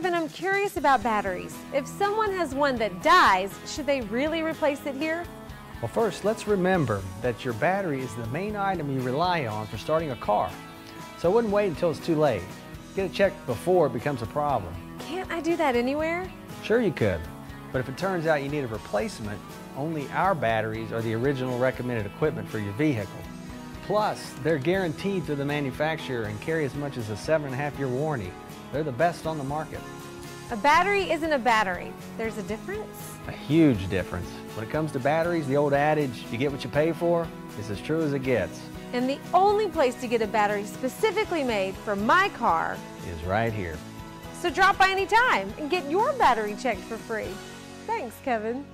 Kevin, I'm curious about batteries. If someone has one that dies, should they really replace it here? Well, first, let's remember that your battery is the main item you rely on for starting a car. So I wouldn't wait until it's too late. Get it checked before it becomes a problem. Can't I do that anywhere? Sure you could, but if it turns out you need a replacement, only our batteries are the original recommended equipment for your vehicle. Plus, they're guaranteed through the manufacturer and carry as much as a seven and a half year warranty. They're the best on the market. A battery isn't a battery. There's a difference? A huge difference. When it comes to batteries, the old adage, you get what you pay for, is as true as it gets. And the only place to get a battery specifically made for my car Is right here. So drop by anytime and get your battery checked for free. Thanks, Kevin.